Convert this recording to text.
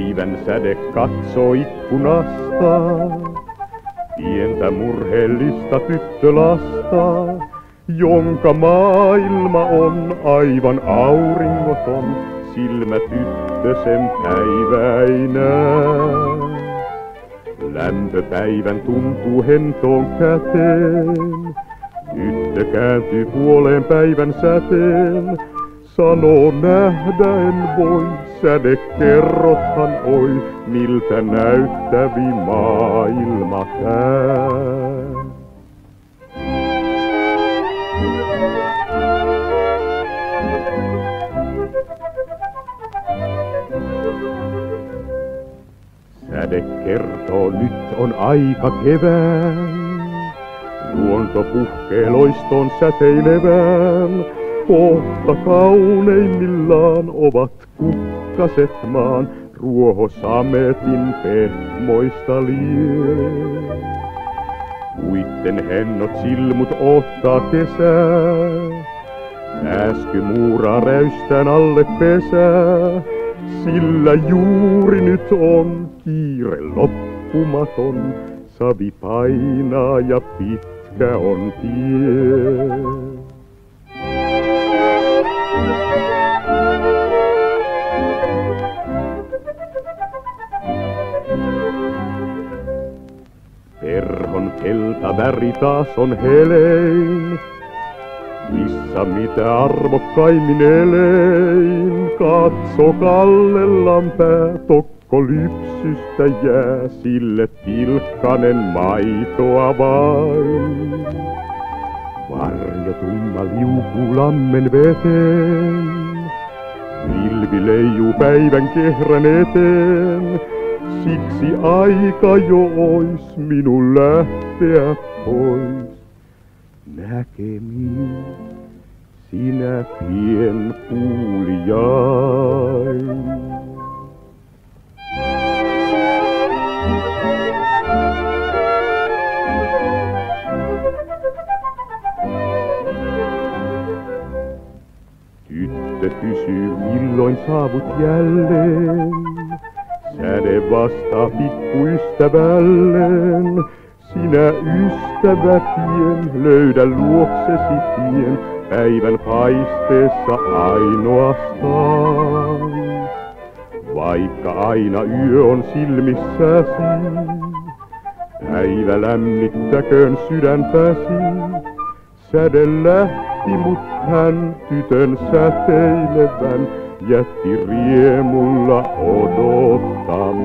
Päivän säde katso ikkunasta, pientä murheellista tyttölasta, jonka maailma on aivan auringoton, silmä tyttösen päiväinä. Lämpöpäivän tuntuu hentoon käteen, tyttö kääntyy puoleen päivän säteen, Sano nähdä en voi, säde kerrothan oi, miltä näyttävi maailma tää. Säde kertoo, nyt on aika kevään. Luonto puhkee loistoon säteilevään. Kohta kauneimmillaan ovat kukkaset maan ruoho sametin pehmoista lie. Puitten hennot silmut ottaa kesää. Äsky muuraa räystään alle pesää, sillä juuri nyt on kiire loppumaton. Savi painaa ja pitkä on tie. Perhon kelta väri taas on helein. Missä mitä arvokkaimmin elein, katso kallellan pää, tokko lypsystä jää, sille tilkkanen maitoa vain. Varjo tumma liukuu lammen veteen, pilvi leijuu päivän kehrän eteen, siksi aika jo ois minun lähteä pois. Näkemiin sinä pien kuulijain. Tyttö kysyy, milloin saavut jälleen. Säde vastaa pikkuystävälleen. Sinä ystävä tien, löydä luoksesi tien, päivän paisteessa ainoastaan. Vaikka aina yö on silmissäsi, päivä lämmittäköön sydäntäsi. Säde lähti, mut hän tytön säteilevän jätti riemulla odottamaan.